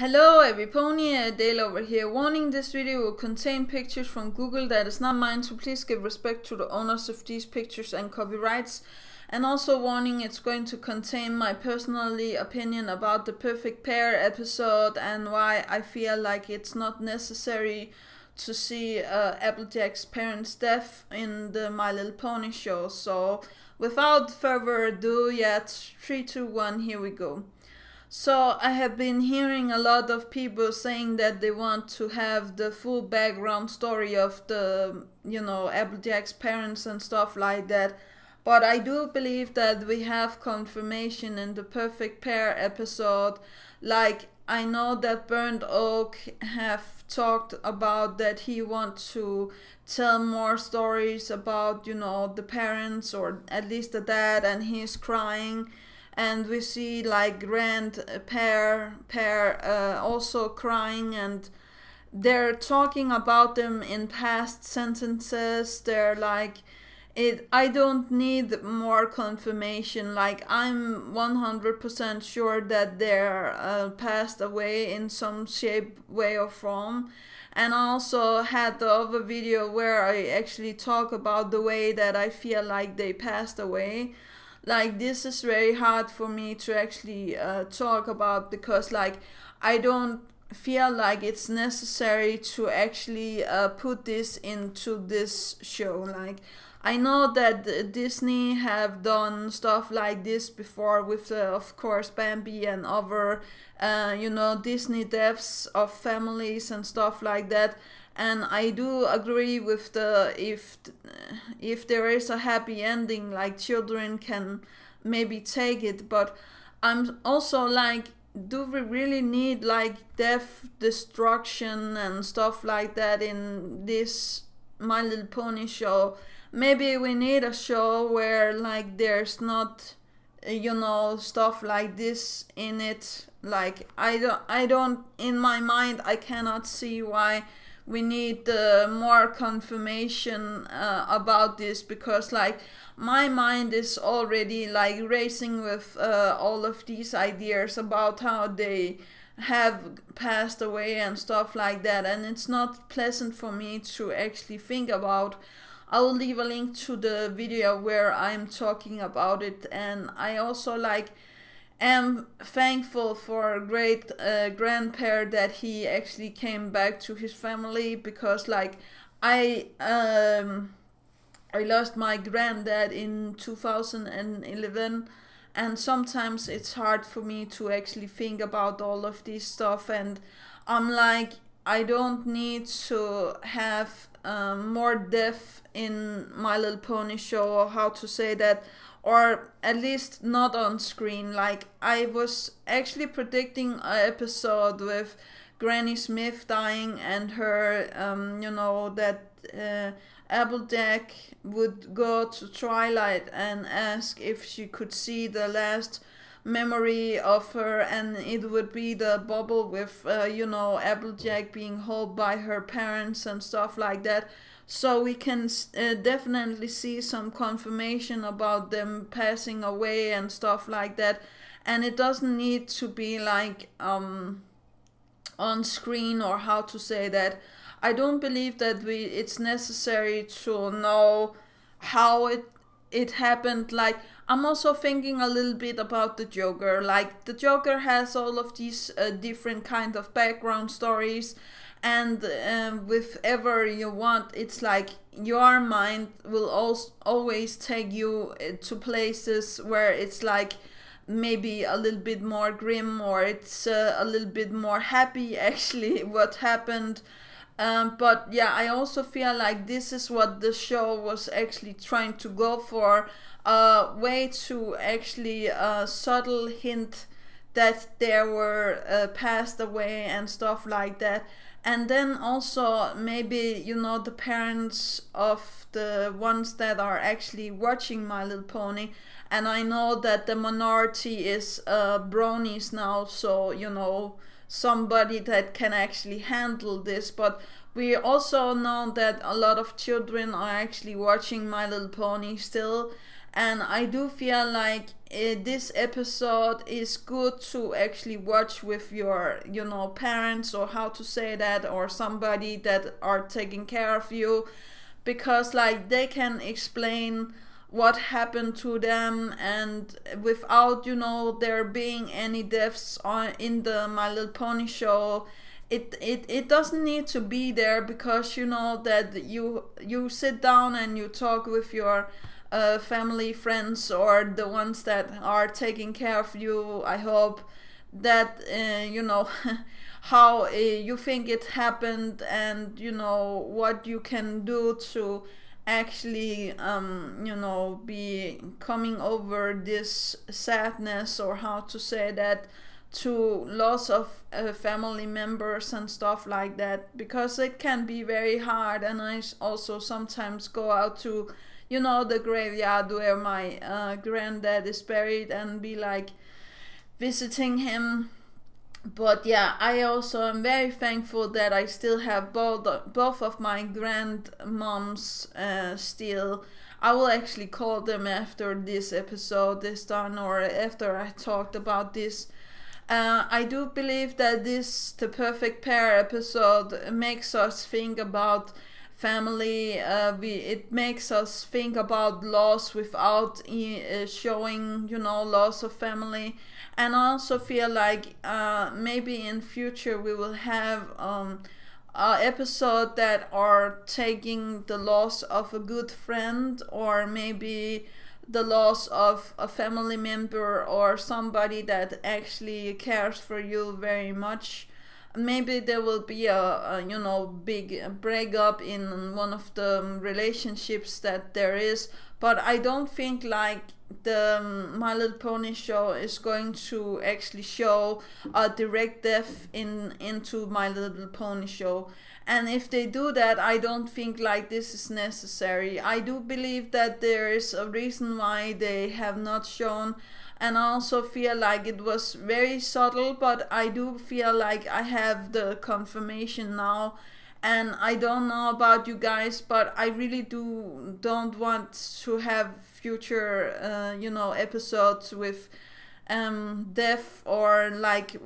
Hello everypony, Daylover here. Warning this video will contain pictures from Google that is not mine, so please give respect to the owners of these pictures and copyrights. And also warning it's going to contain my personally opinion about the Perfect Pear episode and why I feel like it's not necessary to see uh, Applejack's parents' death in the My Little Pony show. So without further ado, yet 3, 2, 1, here we go. So I have been hearing a lot of people saying that they want to have the full background story of the, you know, Applejack's parents and stuff like that. But I do believe that we have confirmation in the Perfect Pear episode. Like I know that Burnt Oak have talked about that he wants to tell more stories about, you know, the parents or at least the dad and he's crying and we see like Grand Pear pair uh, also crying and they're talking about them in past sentences. They're like it i don't need more confirmation. Like i'm 100% sure that they're uh, passed away in some shape way or form. And I also had the other video where I actually talk about the way that I feel like they passed away like this is very hard for me to actually uh, talk about because like I don't feel like it's necessary to actually uh, put this into this show. Like I know that Disney have done stuff like this before with, uh, of course, Bambi and other, uh, you know, Disney deaths of families and stuff like that and I do agree with the if if there is a happy ending like children can maybe take it but I'm also like do we really need like death destruction and stuff like that in this My Little Pony show? Maybe we need a show where like there's not you know stuff like this in it. Like I don't I don't in my mind I cannot see why we need uh, more confirmation uh, about this because like my mind is already like racing with uh, all of these ideas about how they have passed away and stuff like that. And it's not pleasant for me to actually think about. I'll leave a link to the video where I'm talking about it. And I also like am thankful for a great uh, grandpa that he actually came back to his family because like I um I lost my granddad in 2011 and sometimes it's hard for me to actually think about all of this stuff and I'm like I don't need to have um, more depth in My Little Pony show or how to say that or at least not on screen. Like I was actually predicting an episode with Granny Smith dying and her, um, you know, that uh, Applejack would go to Twilight and ask if she could see the last memory of her and it would be the bubble with uh, you know Applejack being held by her parents and stuff like that. So we can uh, definitely see some confirmation about them passing away and stuff like that. And it doesn't need to be like um on screen or how to say that. I don't believe that we it's necessary to know how it it happened. Like i'm also thinking a little bit about the joker. Like the joker has all of these uh, different kind of background stories and um, with ever you want it's like your mind will also always take you uh, to places where it's like maybe a little bit more grim or it's uh, a little bit more happy actually what happened um, but yeah i also feel like this is what the show was actually trying to go for a way to actually a uh, subtle hint that there were uh, passed away and stuff like that. And then also maybe you know the parents of the ones that are actually watching my little pony. And i know that the minority is uh, bronies now so you know somebody that can actually handle this but we also know that a lot of children are actually watching my little pony still and I do feel like uh, this episode is good to actually watch with your you know parents or how to say that or somebody that are taking care of you because like they can explain what happened to them and without you know there being any deaths on in the my little pony show it, it it doesn't need to be there because you know that you you sit down and you talk with your uh, family friends or the ones that are taking care of you. I hope that uh, you know how uh, you think it happened and you know what you can do to actually um, you know be coming over this sadness or how to say that to loss of uh, family members and stuff like that because it can be very hard. And i also sometimes go out to you know the graveyard where my uh, granddad is buried and be like visiting him but yeah i also am very thankful that i still have both both of my grandmoms uh, still i will actually call them after this episode is done or after i talked about this uh, I do believe that this The Perfect Pear episode makes us think about family. Uh, we, it makes us think about loss without uh, showing, you know, loss of family. And I also feel like uh, maybe in future we will have um, an episode that are taking the loss of a good friend or maybe the loss of a family member or somebody that actually cares for you very much maybe there will be a, a, you know big breakup in one of the relationships that there is. But i don't think like the um, my little pony show is going to actually show a direct death in into my little pony show. And if they do that i don't think like this is necessary. I do believe that there is a reason why they have not shown and I also feel like it was very subtle but I do feel like I have the confirmation now. And I don't know about you guys but I really do don't want to have future uh, you know episodes with um, death or like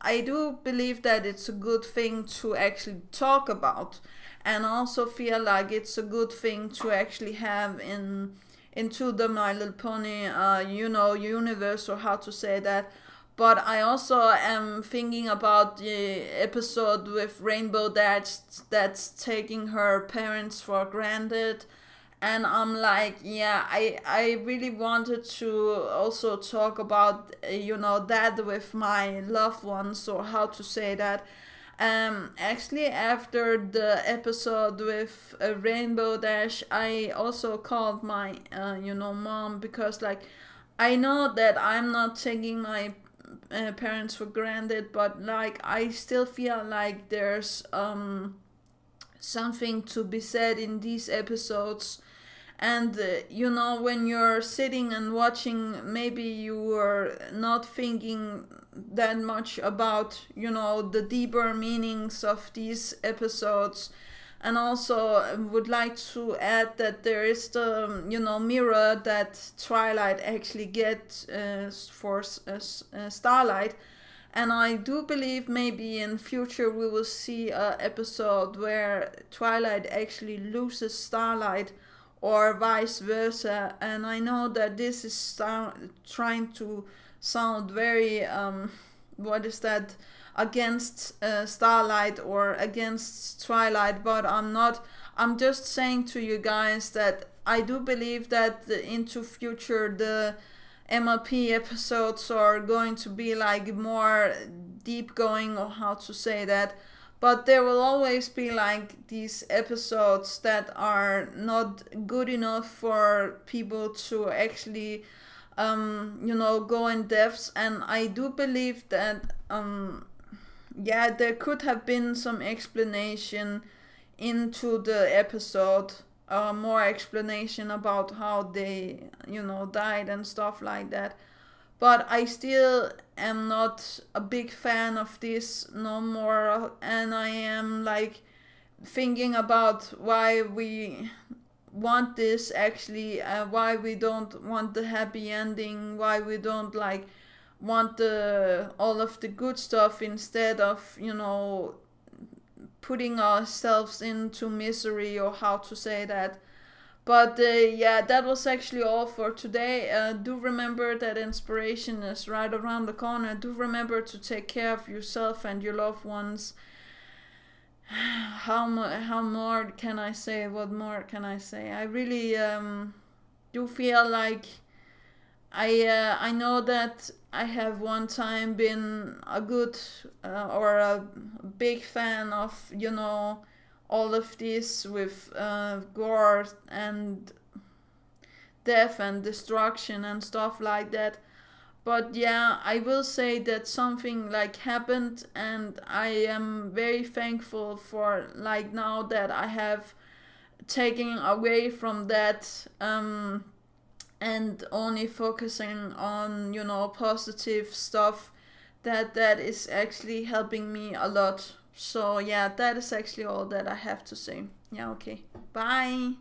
I do believe that it's a good thing to actually talk about. And also feel like it's a good thing to actually have in into the My Little Pony uh, you know universe or how to say that but I also am thinking about the episode with Rainbow that's that's taking her parents for granted and I'm like, yeah, I I really wanted to also talk about you know that with my loved ones or how to say that. Um, actually, after the episode with uh, Rainbow Dash, I also called my uh, you know mom because like I know that I'm not taking my uh, parents for granted, but like I still feel like there's um something to be said in these episodes and uh, you know when you're sitting and watching maybe you are not thinking that much about you know the deeper meanings of these episodes. And also would like to add that there is the you know mirror that twilight actually gets uh, for uh, uh, starlight. And i do believe maybe in future we will see a episode where twilight actually loses starlight or vice versa. And I know that this is sound, trying to sound very, um, what is that, against uh, Starlight or against Twilight, but I'm not. I'm just saying to you guys that I do believe that into future the MLP episodes are going to be like more deep going or how to say that but there will always be like these episodes that are not good enough for people to actually um, you know go in depth and i do believe that um, yeah there could have been some explanation into the episode uh, more explanation about how they you know died and stuff like that but I still am not a big fan of this no more and I am like thinking about why we want this actually uh, why we don't want the happy ending why we don't like want the all of the good stuff instead of you know putting ourselves into misery or how to say that but uh, yeah that was actually all for today uh, do remember that inspiration is right around the corner do remember to take care of yourself and your loved ones how mo- how more can I say? What more can I say? I really um, do feel like I uh, I know that I have one time been a good uh, or a big fan of you know all of this with uh, gore and death and destruction and stuff like that. But yeah i will say that something like happened and i am very thankful for like now that i have taken away from that um, and only focusing on you know positive stuff that that is actually helping me a lot so yeah that is actually all that i have to say. Yeah okay. Bye